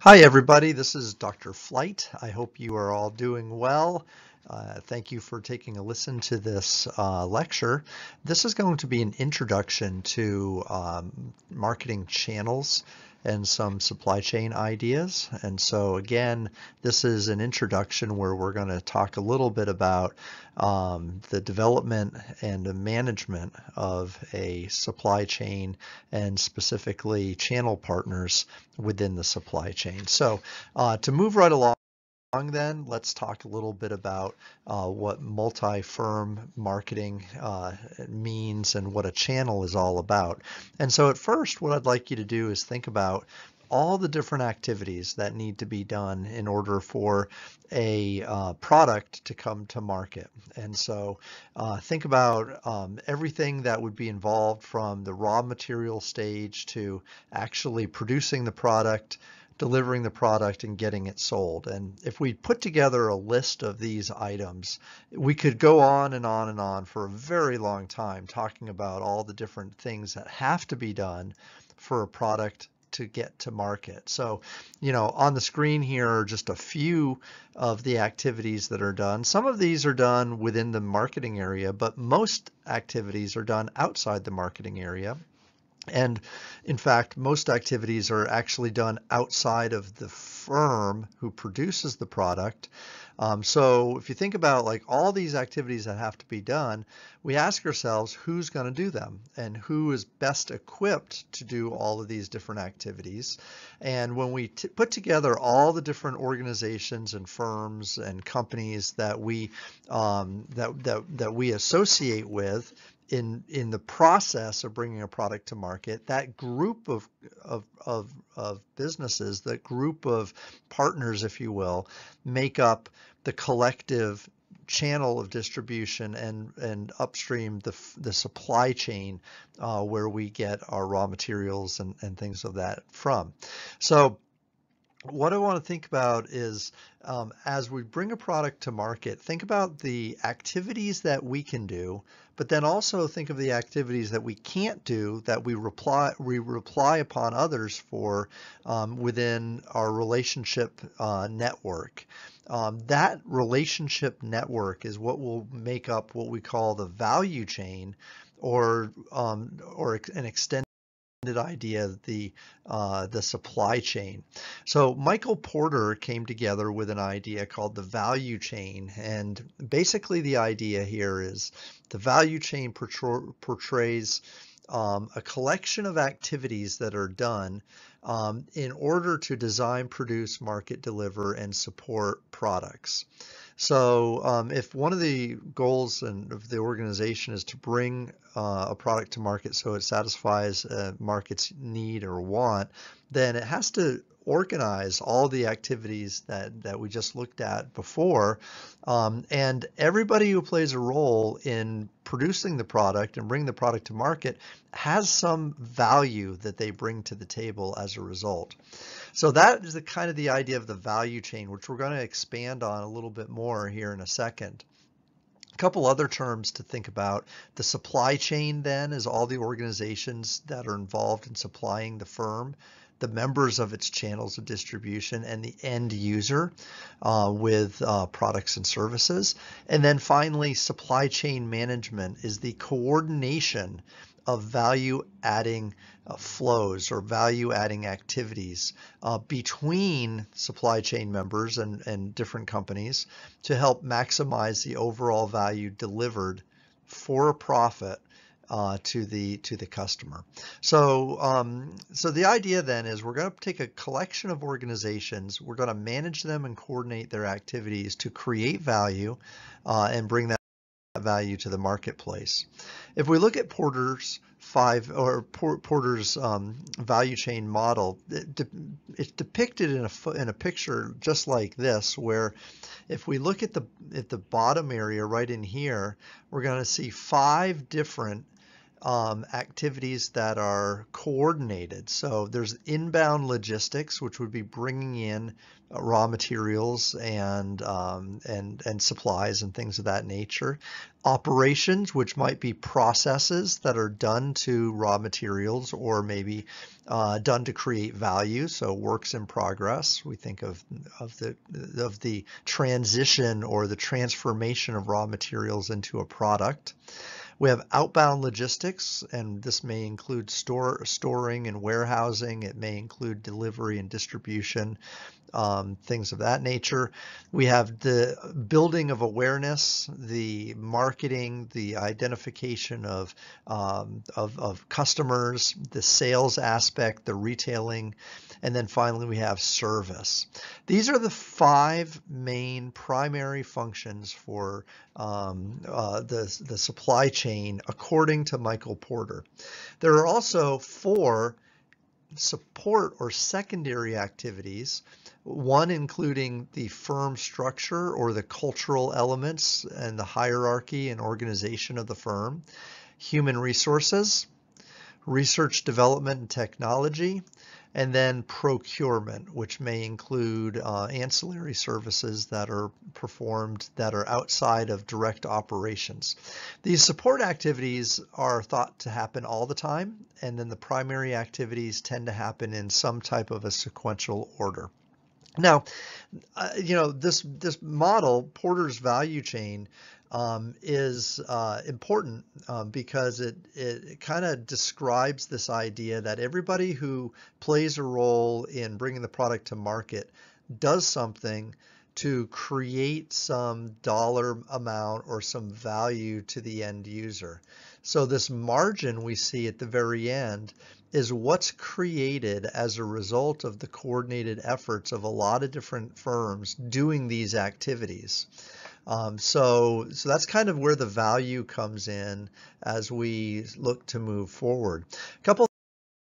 Hi everybody, this is Dr. Flight. I hope you are all doing well. Uh, thank you for taking a listen to this uh, lecture. This is going to be an introduction to um, marketing channels and some supply chain ideas. And so again, this is an introduction where we're going to talk a little bit about um, the development and the management of a supply chain and specifically channel partners within the supply chain. So uh, to move right along, then, let's talk a little bit about uh, what multi-firm marketing uh, means and what a channel is all about. And so at first, what I'd like you to do is think about all the different activities that need to be done in order for a uh, product to come to market. And so uh, think about um, everything that would be involved from the raw material stage to actually producing the product, delivering the product and getting it sold. And if we put together a list of these items, we could go on and on and on for a very long time talking about all the different things that have to be done for a product to get to market. So, you know, on the screen here are just a few of the activities that are done. Some of these are done within the marketing area, but most activities are done outside the marketing area. And in fact, most activities are actually done outside of the firm who produces the product. Um, so if you think about like all these activities that have to be done, we ask ourselves who's going to do them and who is best equipped to do all of these different activities. And when we put together all the different organizations and firms and companies that we um, that, that that we associate with in in the process of bringing a product to market, that group of of of, of businesses, that group of partners, if you will, make up the collective channel of distribution and and upstream the the supply chain uh, where we get our raw materials and and things of that from. So what I want to think about is um, as we bring a product to market, think about the activities that we can do, but then also think of the activities that we can't do that we reply we reply upon others for um, within our relationship uh, network. Um, that relationship network is what will make up what we call the value chain or um, or an extended idea the uh, the supply chain. So Michael Porter came together with an idea called the value chain and basically the idea here is the value chain portrays um, a collection of activities that are done um, in order to design, produce, market, deliver, and support products. So um, if one of the goals and of the organization is to bring uh, a product to market so it satisfies a market's need or want, then it has to organize all the activities that, that we just looked at before. Um, and everybody who plays a role in producing the product and bringing the product to market has some value that they bring to the table as a result. So that is the kind of the idea of the value chain, which we're going to expand on a little bit more here in a second. A couple other terms to think about. The supply chain then is all the organizations that are involved in supplying the firm the members of its channels of distribution and the end user uh, with uh, products and services. And then finally, supply chain management is the coordination of value adding uh, flows or value adding activities uh, between supply chain members and, and different companies to help maximize the overall value delivered for a profit uh, to the to the customer. So um, so the idea then is we're going to take a collection of organizations, we're going to manage them and coordinate their activities to create value uh, and bring that value to the marketplace. If we look at Porter's five or Porter's um, value chain model, it de it's depicted in a in a picture just like this, where if we look at the at the bottom area right in here, we're going to see five different um, activities that are coordinated. So there's inbound logistics, which would be bringing in uh, raw materials and um, and and supplies and things of that nature. Operations, which might be processes that are done to raw materials or maybe uh, done to create value. So works in progress. We think of of the of the transition or the transformation of raw materials into a product. We have outbound logistics, and this may include store storing and warehousing. It may include delivery and distribution, um, things of that nature. We have the building of awareness, the marketing, the identification of, um, of, of customers, the sales aspect, the retailing, and then finally we have service. These are the five main primary functions for um, uh, the, the supply chain according to Michael Porter. There are also four support or secondary activities, one including the firm structure or the cultural elements and the hierarchy and organization of the firm, human resources, research development and technology, and then procurement, which may include uh, ancillary services that are performed that are outside of direct operations. These support activities are thought to happen all the time, and then the primary activities tend to happen in some type of a sequential order. Now, uh, you know, this, this model, Porter's value chain, um, is uh, important um, because it, it kind of describes this idea that everybody who plays a role in bringing the product to market does something to create some dollar amount or some value to the end user. So this margin we see at the very end is what's created as a result of the coordinated efforts of a lot of different firms doing these activities. Um, so, so that's kind of where the value comes in as we look to move forward. A couple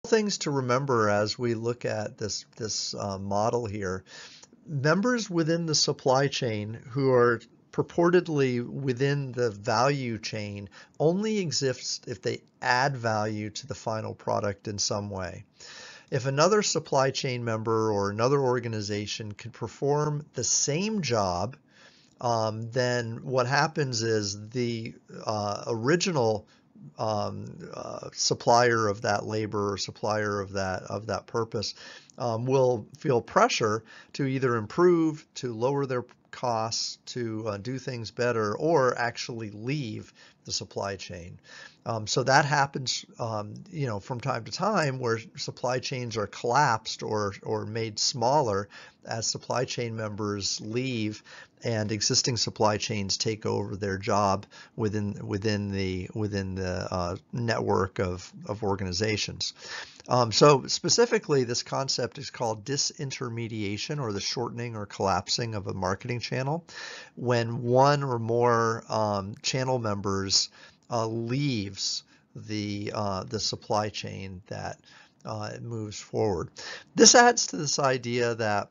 things to remember as we look at this this uh, model here. Members within the supply chain who are purportedly within the value chain only exist if they add value to the final product in some way. If another supply chain member or another organization can perform the same job um, then what happens is the uh, original um, uh, supplier of that labor or supplier of that of that purpose um, will feel pressure to either improve, to lower their costs, to uh, do things better, or actually leave the supply chain. Um, so that happens, um, you know, from time to time where supply chains are collapsed or or made smaller as supply chain members leave and existing supply chains take over their job within within the within the uh, network of of organizations. Um, so specifically, this concept is called disintermediation or the shortening or collapsing of a marketing channel when one or more um, channel members uh, leaves the uh, the supply chain that uh, moves forward. This adds to this idea that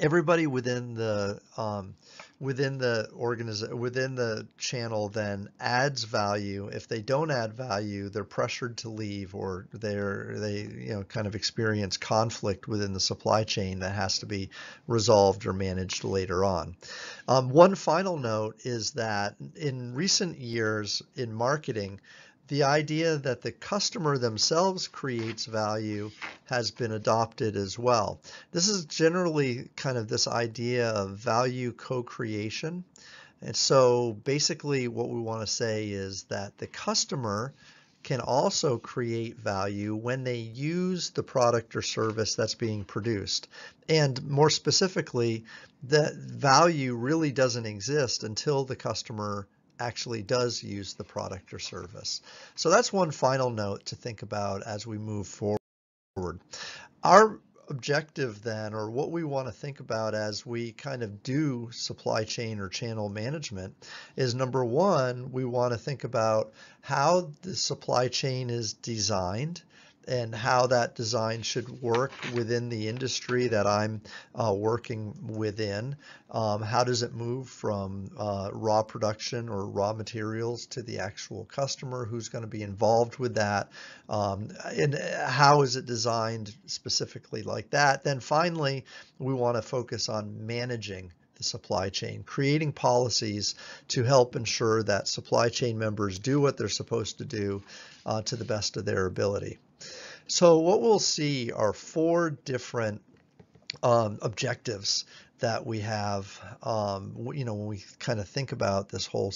everybody within the um, within the organization within the channel then adds value. If they don't add value they're pressured to leave or they're they you know kind of experience conflict within the supply chain that has to be resolved or managed later on. Um, one final note is that in recent years in marketing the idea that the customer themselves creates value has been adopted as well. This is generally kind of this idea of value co-creation. And so basically what we want to say is that the customer can also create value when they use the product or service that's being produced. And more specifically, that value really doesn't exist until the customer actually does use the product or service. So that's one final note to think about as we move forward. Our objective then, or what we want to think about as we kind of do supply chain or channel management is number one, we want to think about how the supply chain is designed and how that design should work within the industry that I'm uh, working within. Um, how does it move from uh, raw production or raw materials to the actual customer? Who's going to be involved with that? Um, and how is it designed specifically like that? Then finally, we want to focus on managing the supply chain, creating policies to help ensure that supply chain members do what they're supposed to do uh, to the best of their ability. So what we'll see are four different um, objectives that we have, um, you know, when we kind of think about this whole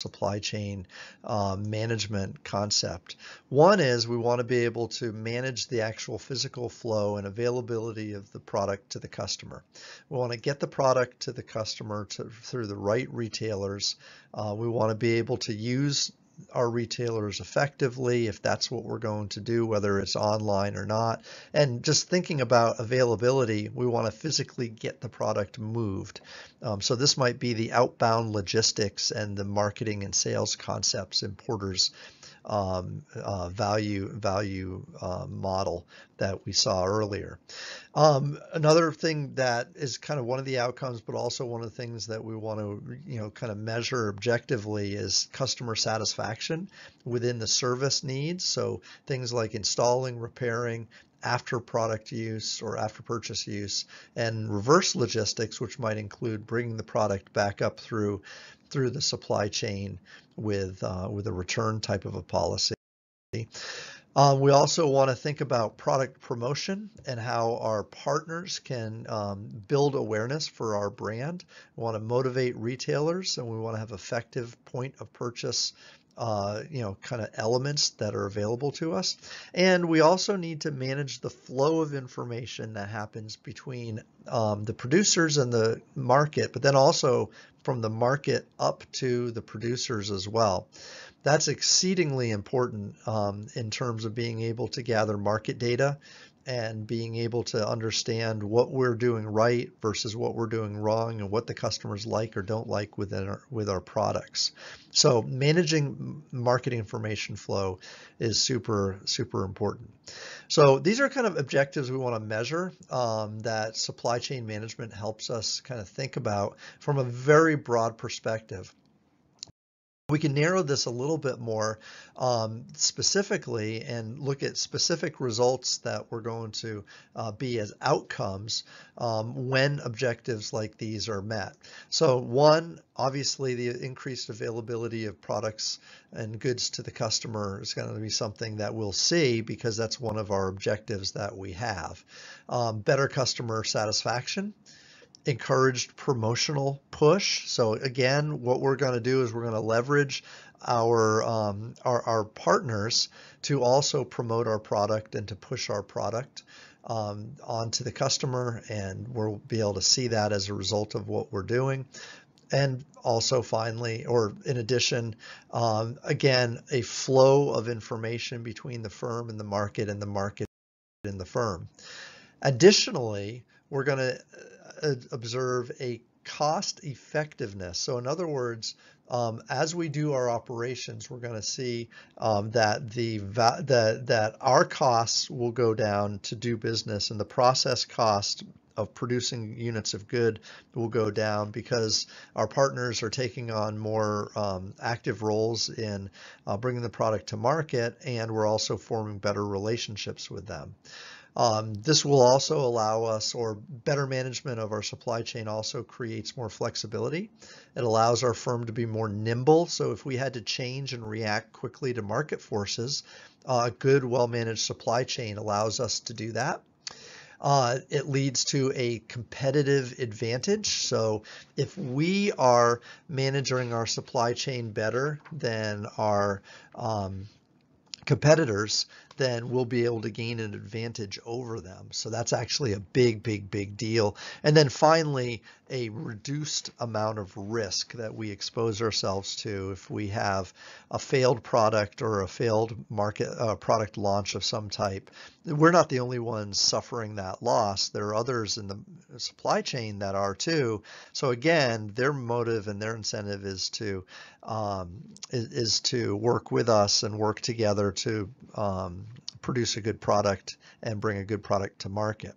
supply chain uh, management concept. One is we want to be able to manage the actual physical flow and availability of the product to the customer. We want to get the product to the customer to, through the right retailers. Uh, we want to be able to use our retailers effectively if that's what we're going to do, whether it's online or not. And just thinking about availability, we want to physically get the product moved. Um, so this might be the outbound logistics and the marketing and sales concepts in Porter's um, uh, value value uh, model that we saw earlier. Um, another thing that is kind of one of the outcomes, but also one of the things that we want to you know kind of measure objectively is customer satisfaction within the service needs. So things like installing, repairing, after product use or after purchase use and reverse logistics which might include bringing the product back up through through the supply chain with uh, with a return type of a policy. Um, we also want to think about product promotion and how our partners can um, build awareness for our brand. We want to motivate retailers and we want to have effective point of purchase uh, you know, kind of elements that are available to us. And we also need to manage the flow of information that happens between um, the producers and the market, but then also from the market up to the producers as well. That's exceedingly important um, in terms of being able to gather market data and being able to understand what we're doing right versus what we're doing wrong and what the customers like or don't like within our, with our products. So managing marketing information flow is super, super important. So these are kind of objectives we want to measure um, that supply chain management helps us kind of think about from a very broad perspective. We can narrow this a little bit more um, specifically and look at specific results that we're going to uh, be as outcomes um, when objectives like these are met. So one, obviously the increased availability of products and goods to the customer is going to be something that we'll see because that's one of our objectives that we have. Um, better customer satisfaction encouraged promotional push. So again, what we're going to do is we're going to leverage our, um, our, our partners to also promote our product and to push our product um, onto the customer, and we'll be able to see that as a result of what we're doing. And also finally, or in addition, um, again, a flow of information between the firm and the market and the market and the firm. Additionally, we're going to observe a cost effectiveness. So in other words, um, as we do our operations, we're going to see um, that the that that our costs will go down to do business, and the process cost of producing units of good will go down because our partners are taking on more um, active roles in uh, bringing the product to market, and we're also forming better relationships with them. Um, this will also allow us, or better management of our supply chain also creates more flexibility. It allows our firm to be more nimble. So if we had to change and react quickly to market forces, uh, a good, well-managed supply chain allows us to do that. Uh, it leads to a competitive advantage. So if we are managing our supply chain better than our um, competitors, then we'll be able to gain an advantage over them. So that's actually a big, big, big deal. And then finally, a reduced amount of risk that we expose ourselves to if we have a failed product or a failed market uh, product launch of some type. We're not the only ones suffering that loss. There are others in the supply chain that are too. So again, their motive and their incentive is to um, is, is, to work with us and work together to um, produce a good product and bring a good product to market.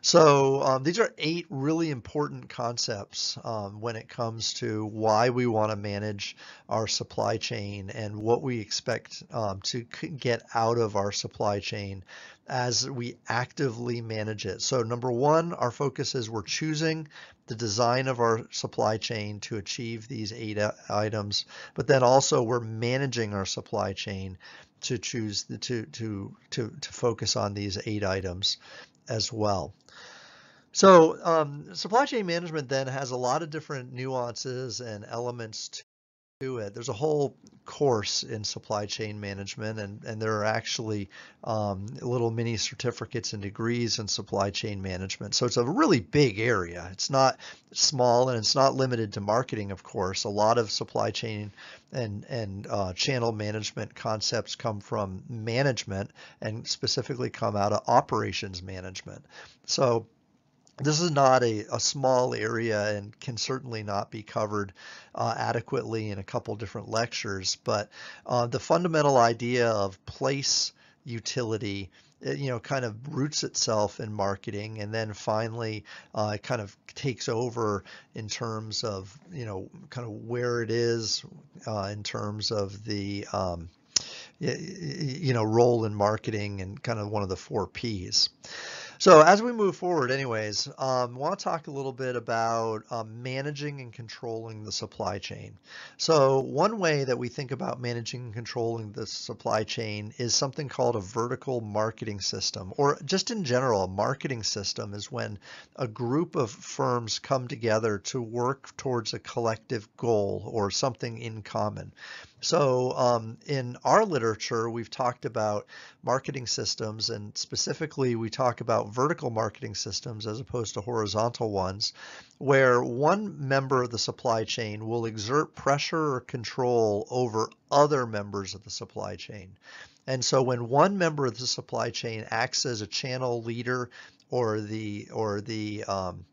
So um, these are eight really important concepts um, when it comes to why we want to manage our supply chain and what we expect um, to get out of our supply chain as we actively manage it. So number one, our focus is we're choosing the design of our supply chain to achieve these eight items, but then also we're managing our supply chain to choose the, to, to, to, to focus on these eight items as well. So um, supply chain management then has a lot of different nuances and elements to it. There's a whole course in supply chain management, and, and there are actually um, little mini certificates and degrees in supply chain management. So it's a really big area. It's not small and it's not limited to marketing, of course. A lot of supply chain and, and uh, channel management concepts come from management and specifically come out of operations management. So this is not a, a, small area and can certainly not be covered uh, adequately in a couple different lectures, but uh, the fundamental idea of place utility it, you know kind of roots itself in marketing and then finally uh, kind of takes over in terms of you know kind of where it is uh, in terms of the um, you know role in marketing and kind of one of the four P's. So as we move forward anyways, um, I want to talk a little bit about um, managing and controlling the supply chain. So one way that we think about managing and controlling the supply chain is something called a vertical marketing system, or just in general, a marketing system is when a group of firms come together to work towards a collective goal or something in common. So um, in our literature, we've talked about marketing systems and specifically we talk about vertical marketing systems as opposed to horizontal ones where one member of the supply chain will exert pressure or control over other members of the supply chain. And so when one member of the supply chain acts as a channel leader or the or the um,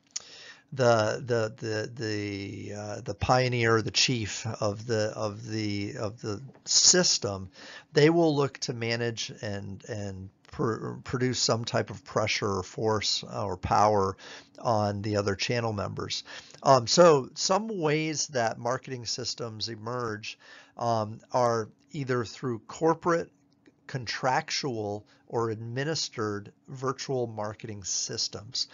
the the the the uh, the pioneer, the chief of the of the of the system, they will look to manage and and pr produce some type of pressure or force or power on the other channel members. Um, so some ways that marketing systems emerge um, are either through corporate contractual or administered virtual marketing systems.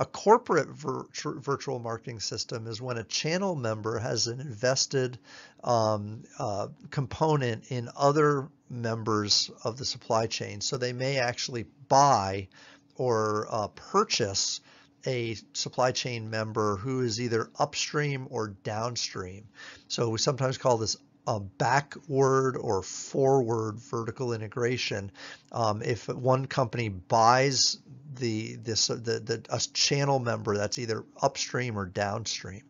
A corporate vir- virtual marketing system is when a channel member has an invested um, uh, component in other members of the supply chain. So they may actually buy or uh, purchase a supply chain member who is either upstream or downstream. So we sometimes call this a backward or forward vertical integration. Um, if one company buys the this the, the a channel member that's either upstream or downstream.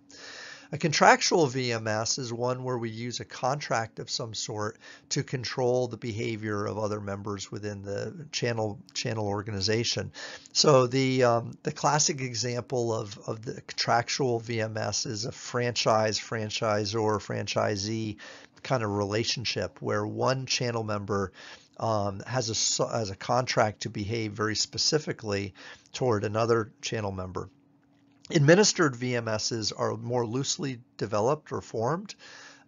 A contractual VMS is one where we use a contract of some sort to control the behavior of other members within the channel channel organization. So the um, the classic example of, of the contractual VMS is a franchise, franchisor, franchisee kind of relationship where one channel member um, has a has a contract to behave very specifically toward another channel member. Administered VMSs are more loosely developed or formed,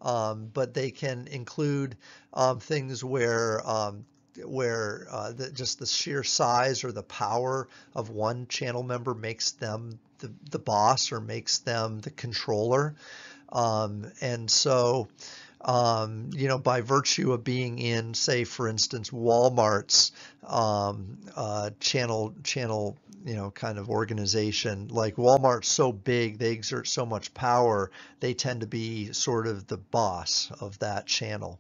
um, but they can include um, things where um, where uh, the, just the sheer size or the power of one channel member makes them the, the boss or makes them the controller. Um, and so um, you know, by virtue of being in, say, for instance, Walmart's um, uh, channel channel, you know, kind of organization. Like Walmart's so big, they exert so much power, they tend to be sort of the boss of that channel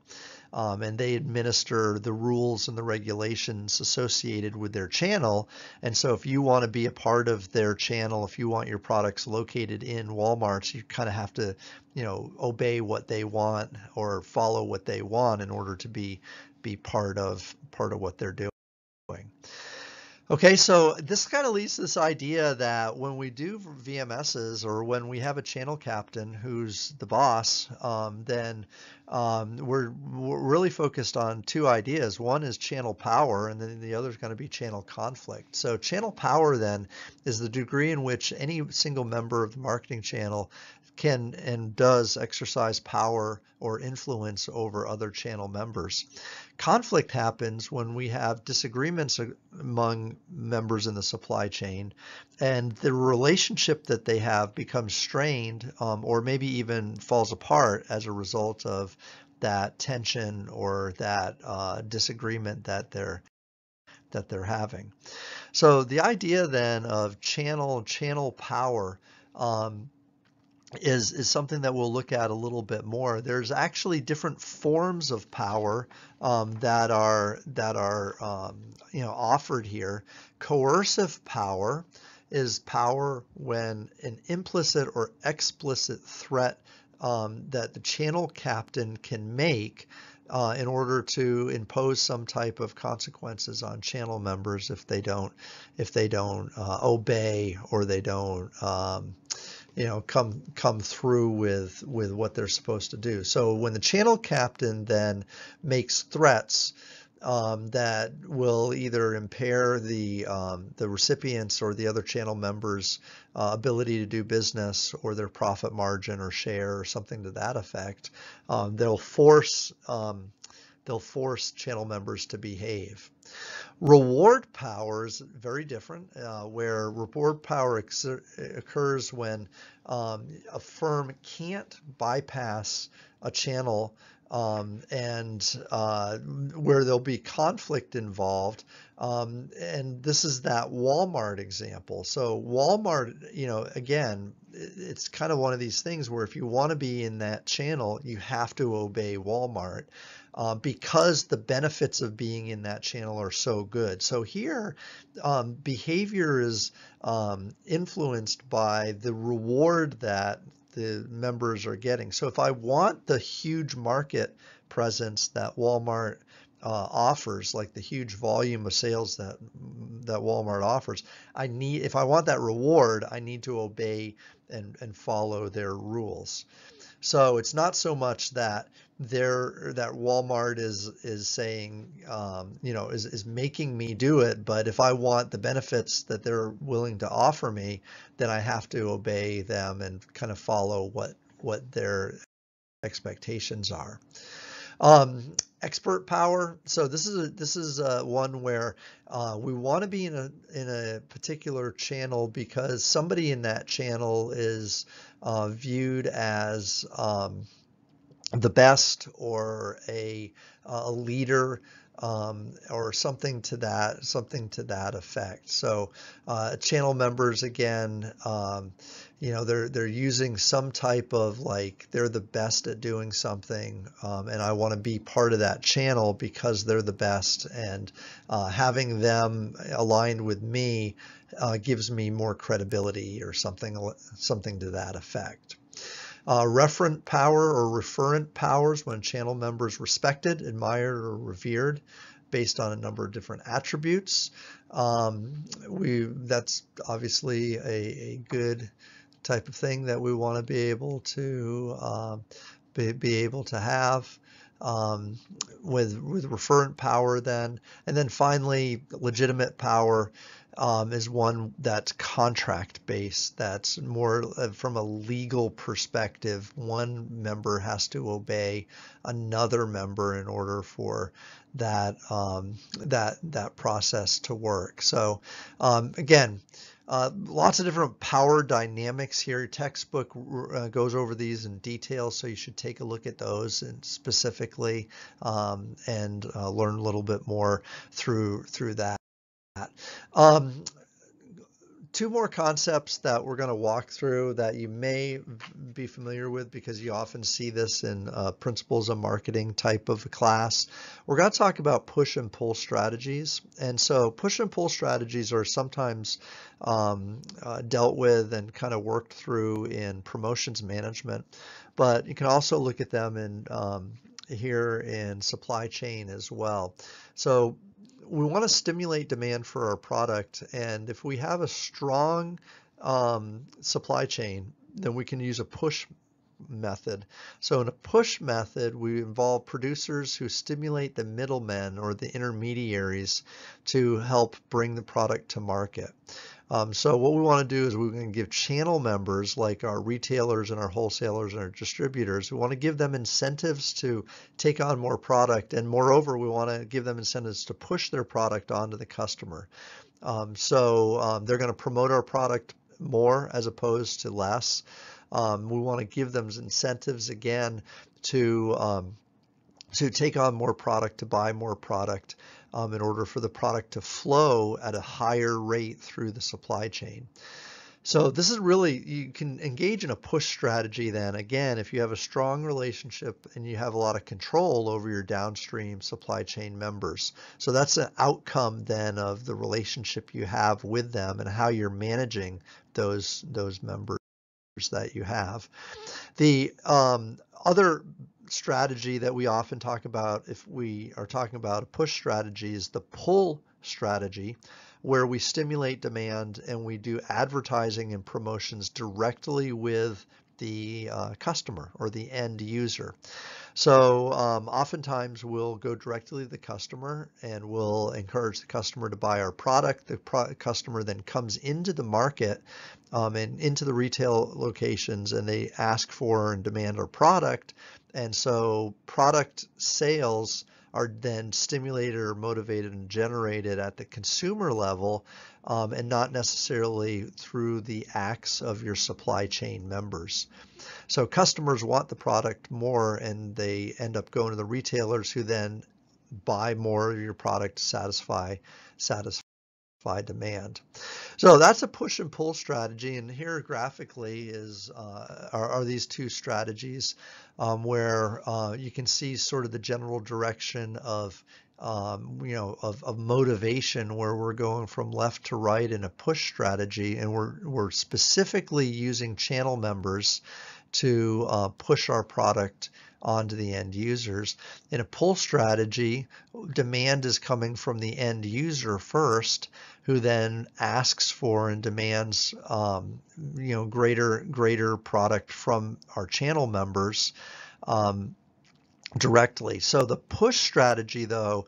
um, and they administer the rules and the regulations associated with their channel. And so if you want to be a part of their channel, if you want your products located in Walmart, you kind of have to, you know, obey what they want or follow what they want in order to be be part of part of what they're doing. Okay, so this kind of leads to this idea that when we do VMSs or when we have a channel captain who's the boss, um, then um, we're, we're, really focused on two ideas. One is channel power, and then the other is going to be channel conflict. So channel power then is the degree in which any single member of the marketing channel can and does exercise power or influence over other channel members. Conflict happens when we have disagreements among members in the supply chain and the relationship that they have becomes strained um, or maybe even falls apart as a result of that tension or that uh, disagreement that they're that they're having. So the idea then of channel channel power um, is is something that we'll look at a little bit more. There's actually different forms of power um, that are that are um, you know offered here. Coercive power is power when an implicit or explicit threat um, that the channel captain can make uh, in order to impose some type of consequences on channel members if they don't if they don't uh, obey or they don't um, you know come come through with with what they're supposed to do. So when the channel captain then makes threats um, that will either impair the um, the recipients or the other channel members' uh, ability to do business or their profit margin or share or something to that effect, um, they'll force um, they'll force channel members to behave. Reward power is very different, uh, where reward power occurs when um, a firm can't bypass a channel um, and uh, where there'll be conflict involved. Um, and this is that Walmart example. So Walmart, you know, again, it's kind of one of these things where if you want to be in that channel, you have to obey Walmart uh, because the benefits of being in that channel are so good. So here, um, behavior is um, influenced by the reward that the members are getting. So if I want the huge market presence that Walmart uh, offers, like the huge volume of sales that that Walmart offers, I need if I want that reward, I need to obey and, and follow their rules. So it's not so much that there that Walmart is is saying, um, you know, is is making me do it. But if I want the benefits that they're willing to offer me, then I have to obey them and kind of follow what what their expectations are. Um, expert power. So this is a, this is a one where uh, we want to be in a in a particular channel because somebody in that channel is uh, viewed as um, the best or a, a leader um, or something to that something to that effect. So uh, channel members again, um, you know, they're they're using some type of like they're the best at doing something, um, and I want to be part of that channel because they're the best, and uh, having them aligned with me uh, gives me more credibility or something something to that effect. Uh, referent power or referent powers when channel members respected, admired, or revered based on a number of different attributes. Um, we That's obviously a, a, good type of thing that we want to be able to uh, be, be able to have. Um, with with referent power then and then finally legitimate power um, is one that's contract based, that's more from a legal perspective. One member has to obey another member in order for that um, that that process to work. So um, again, uh, lots of different power dynamics here. textbook uh, goes over these in detail, so you should take a look at those and specifically um, and uh, learn a little bit more through through that. Um, two more concepts that we're going to walk through that you may be familiar with because you often see this in uh, principles of marketing type of class. We're going to talk about push and pull strategies. And so push and pull strategies are sometimes um, uh, dealt with and kind of worked through in promotions management, but you can also look at them in um, here in supply chain as well. So we want to stimulate demand for our product. And if we have a strong um, supply chain, then we can use a push method. So in a push method, we involve producers who stimulate the middlemen or the intermediaries to help bring the product to market. Um, so what we want to do is we're going to give channel members like our retailers and our wholesalers and our distributors, we want to give them incentives to take on more product. And moreover, we want to give them incentives to push their product onto the customer. Um, so um, they're going to promote our product more as opposed to less. Um, we want to give them incentives again to um, to take on more product, to buy more product um, in order for the product to flow at a higher rate through the supply chain. So this is really, you can engage in a push strategy then, again, if you have a strong relationship and you have a lot of control over your downstream supply chain members. So that's an outcome then of the relationship you have with them and how you're managing those, those members that you have. The um, other strategy that we often talk about if we are talking about a push strategy is the pull strategy where we stimulate demand and we do advertising and promotions directly with the uh, customer or the end user. So um, oftentimes we'll go directly to the customer and we'll encourage the customer to buy our product. The pro customer then comes into the market um, and into the retail locations and they ask for and demand our product. And so product sales are then stimulated or motivated and generated at the consumer level um, and not necessarily through the acts of your supply chain members. So customers want the product more and they end up going to the retailers who then buy more of your product to satisfy satisfy demand. So that's a push and pull strategy. And here graphically is uh, are, are, these two strategies um, where uh, you can see sort of the general direction of um, you know of, of, motivation where we're going from left to right in a push strategy and we're we're specifically using channel members to uh, push our product onto the end users. In a pull strategy, demand is coming from the end user first, who then asks for and demands um, you know greater greater product from our channel members um, directly. So the push strategy though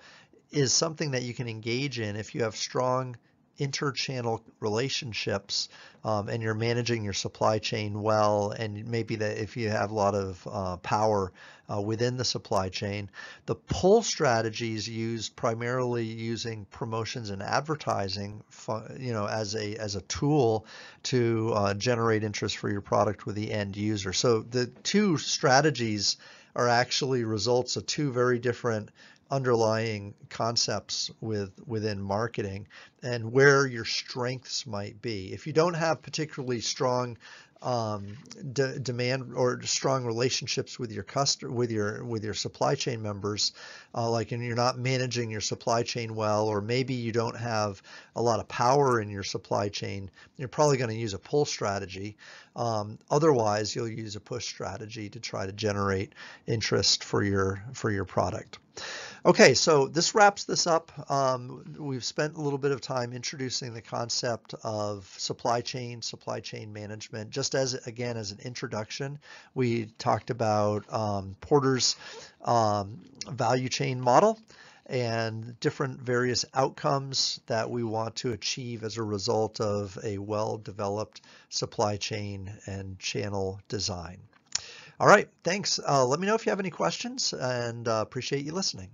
is something that you can engage in if you have strong inter-channel relationships um, and you're managing your supply chain well and maybe that if you have a lot of uh, power uh, within the supply chain. The pull strategies used primarily using promotions and advertising you know as a as a tool to uh, generate interest for your product with the end user. So the two strategies are actually results of two very different underlying concepts with within marketing and where your strengths might be. If you don't have particularly strong um, de demand or strong relationships with your customer, with your with your supply chain members, uh, like and you're not managing your supply chain well, or maybe you don't have a lot of power in your supply chain, you're probably going to use a pull strategy. Um, otherwise, you'll use a push strategy to try to generate interest for your for your product. Okay, so this wraps this up. Um, we've spent a little bit of time introducing the concept of supply chain, supply chain management. Just as, again, as an introduction, we talked about um, Porter's um, value chain model and different various outcomes that we want to achieve as a result of a well-developed supply chain and channel design. All right, thanks. Uh, let me know if you have any questions and uh, appreciate you listening.